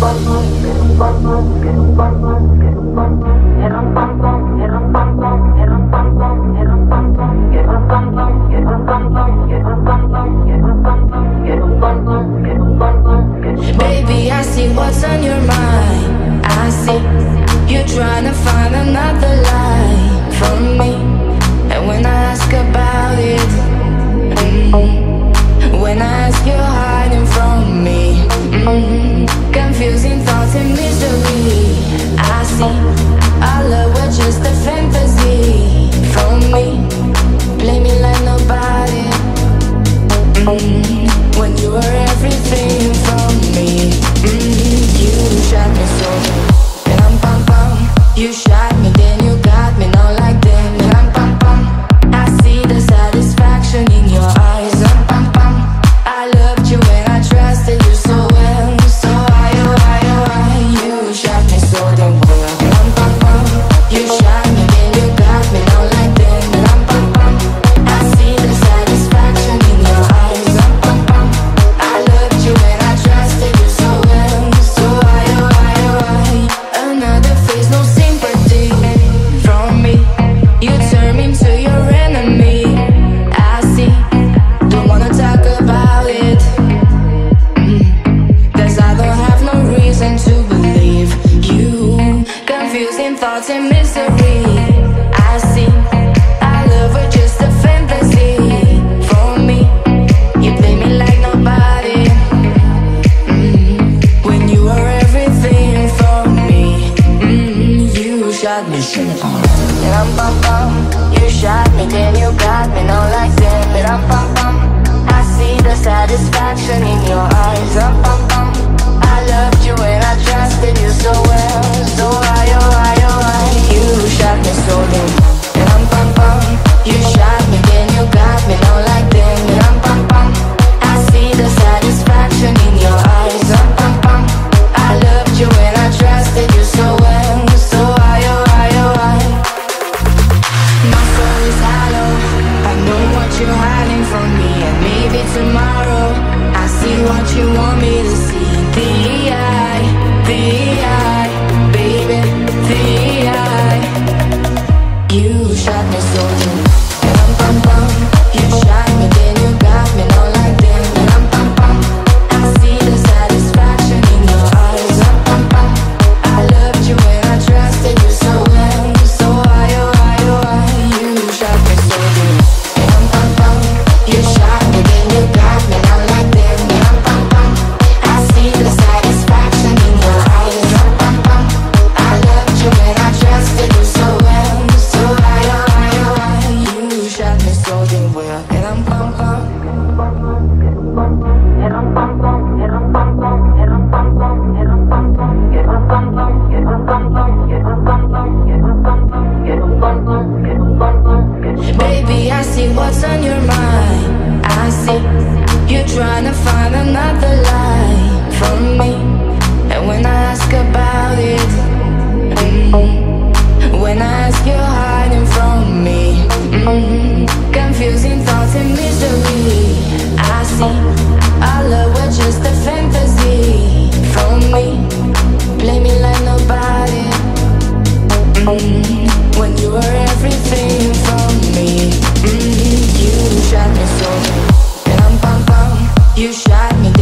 Get up, bum, bum, get up, bum, bum, get up, bum, bum, get up, bum, bum. You shot me. shot me.